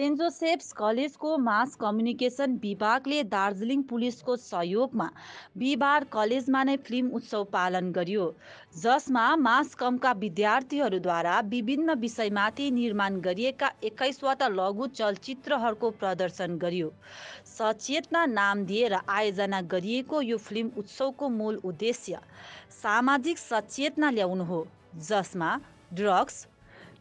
Saint Joseph's कलेजको mass communication विभागले दार्जिलिङ पुलिसको सहयोगमा बिहिबार कलेजमा नै फिल्म उत्सव पालन गरियो। जसमा मास कमका विद्यार्थीहरूद्वारा विभिन्न विषयमाथि निर्माण गरिएका एक्काइसवटा लघु चलचित्रहरूको प्रदर्शन गरियो। सचेतना नाम दिएर आयोजना गरिएको यो फिल्म उत्सवको मूल उद्देश्य सामाजिक सचेतना ल्याउनु हो जसमा ड्रग्स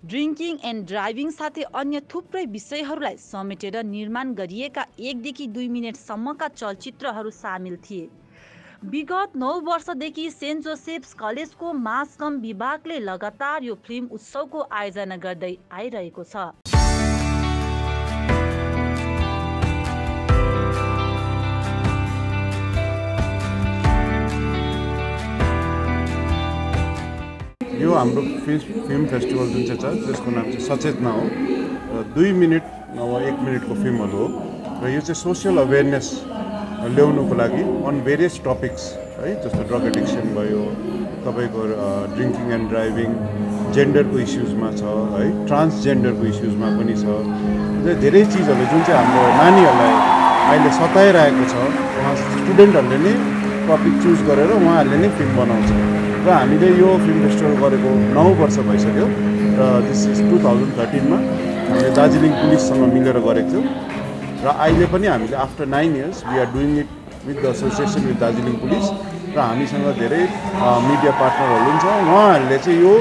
ड्रिङ्किङ एन्ड ड्राइभिङ साथै अन्य थुप्रै विषयहरूलाई समेटेर निर्माण गरिएका एकदेखि दुई मिनटसम्मका चलचित्रहरू सामेल थिए। विगत नौ वर्षदेखि सेन्ट जोसेफ्स कलेजको मासकम विभागले लगातार यो फिल्म उत्सवको आयोजना गर्दै आइरहेको छ। यो हाम्रो फिल्म फिल्म फेस्टिभल जुन चाहिँ छ त्यसको नाम चाहिँ सचेतना हो। र दुई मिनट नभए एक मिनटको फिल्महरू हो। र यो चाहिँ सोसियल अवेरनेस ल्याउनुको लागि अन भेरियस टपिक्स है जस्तो ड्रग एडिक्सन भयो तपाईँको ड्रिङ्किङ एन्ड ड्राइभिङ जेन्डरको इस्युजमा छ है ट्रान्सजेन्डरको इस्युजमा पनि छ। धेरै चिजहरू जुन चाहिँ हाम्रो नानीहरूलाई अहिले सताइरहेको छ उहाँ स्टुडेन्टहरूले नै टपिक चुज गरेर उहाँहरूले नै फिल्म बनाउँछ र हामीले यो फिल्म फेस्टिभल गरेको नौ वर्ष भइसक्यो र दिस इज टु थाउजन्ड थर्टिनमा हामीले दार्जिलिङ पुलिससँग मिलेर गरेको थियौँ र अहिले पनि हामीले after nine years we are doing it with the association with Darjeeling police र हामीसँग धेरै मिडिया पार्टनरहरू पनि छ उहाँहरूले चाहिँ यो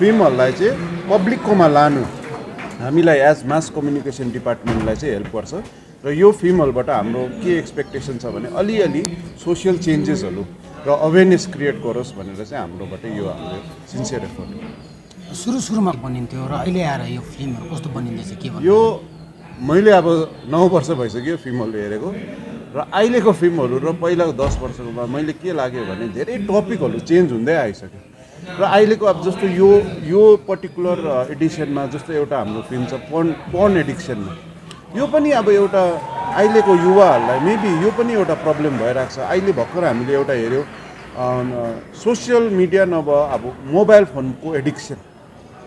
फिल्महरूलाई चाहिँ पब्लिककोमा लानु। हामीलाई एज मास कम्युनिकेसन डिपार्टमेन्टलाई चाहिँ हेल्प गर्छ। र यो फिल्महरूबाट हाम्रो के एक्सपेक्टेसन छ भने अलिअलि सोसियल चेन्जेसहरू र अवेरनेस क्रिएट गरोस् भनेर चाहिँ हाम्रोबाट यो हाम्रो सिन्सियर एफर्ट सुरु सुरुमा बनिन्थ्यो र अहिले आएर यो फिल्महरू कस्तो बनिँदैछ के यो मैले अब नौ वर्ष भइसक्यो फिल्महरू हेरेको र अहिलेको फिल्महरू र पहिलाको दस वर्षकोमा मैले के लाग्यो भने धेरै टपिकहरू चेन्ज हुँदै आइसक्यो। र अहिलेको अब जस्तो यो यो पर्टिकुलर एडिसनमा जस्तो एउटा हाम्रो फिल्म छ पर्न पर्न एडिक्सनमा यो पनि अब एउटा अहिलेको युवाहरूलाई मेबी यो पनि एउटा प्रब्लम भइरहेको छ। अहिले भर्खर हामीले एउटा हेऱ्यो सोसियल मिडिया नभए अब मोबाइल फोनको एडिक्सन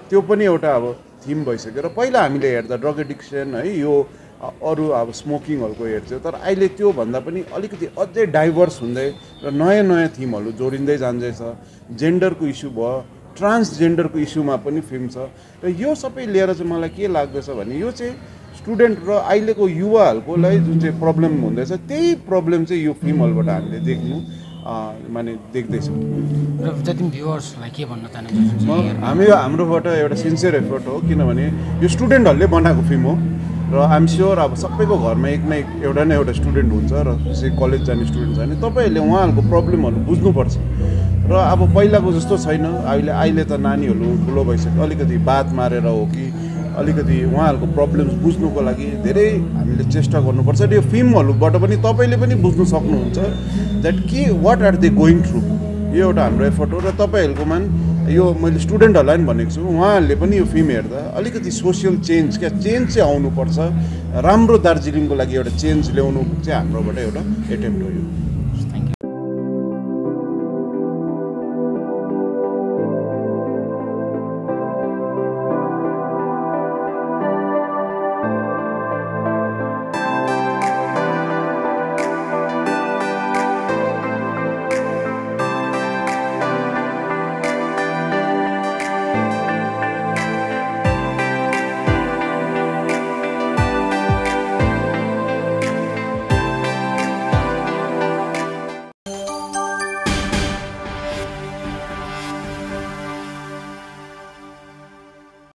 त्यो पनि एउटा अब थिम भइसक्यो र पहिला हामीले हेर्दा ड्रग एडिक्सन है यो अरू अब स्मोकिङहरूको हेर्थ्यो। तर अहिले त्योभन्दा पनि अलिकति अझै डाइभर्स हुँदै र नयाँ नयाँ थिमहरू जोडिँदै जाँदैछ जेन्डरको इस्यु भयो ट्रान्सजेन्डरको इस्युमा पनि फिल्म छ। र यो सबै लिएर चाहिँ मलाई के लाग्दछ भने यो चाहिँ स्टुडेन्ट र अहिलेको युवाहरूकोलाई जुन चाहिँ प्रब्लम हुँदैछ त्यही प्रब्लम चाहिँ यो फिल्महरूबाट हामीले देख्नु माने देख्दैछौँ। र जति भ्युवर्सलाई के भन्न चाहनुहुन्छ हामी हाम्रोबाट एउटा सिन्सियर एफर्ट हो किनभने यो स्टुडेन्टहरूले बनाएको फिल्म हो। र आइएम स्योर अब सबैको घरमा एक न एक एउटा न एउटा स्टुडेन्ट हुन्छ र कलेज जाने स्टुडेन्ट छ भने तपाईँहरूले उहाँहरूको प्रब्लमहरू बुझ्नुपर्छ। र अब पहिलाको जस्तो छैन अहिले अहिले त नानीहरू ठुलो भइसक्यो अलिकति बात मारेर हो कि अलिकति उहाँहरूको प्रब्लम्स बुझ्नुको लागि धेरै हामीले चेष्टा गर्नुपर्छ र यो फिल्महरूबाट पनि तपाईँले पनि बुझ्नु सक्नुहुन्छ द्याट के what are they going through यो एउटा हाम्रो एफर्ट हो र तपाईँहरूकोमा यो मैले स्टुडेन्टहरूलाई पनि भनेको छु उहाँहरूले पनि यो फिल्म हेर्दा अलिकति सोसियल चेन्ज क्या चेन्ज चाहिँ आउनुपर्छ। राम्रो दार्जिलिङको लागि एउटा चेन्ज ल्याउनु चाहिँ हाम्रोबाट एउटा एटेम्प्ट हो यो।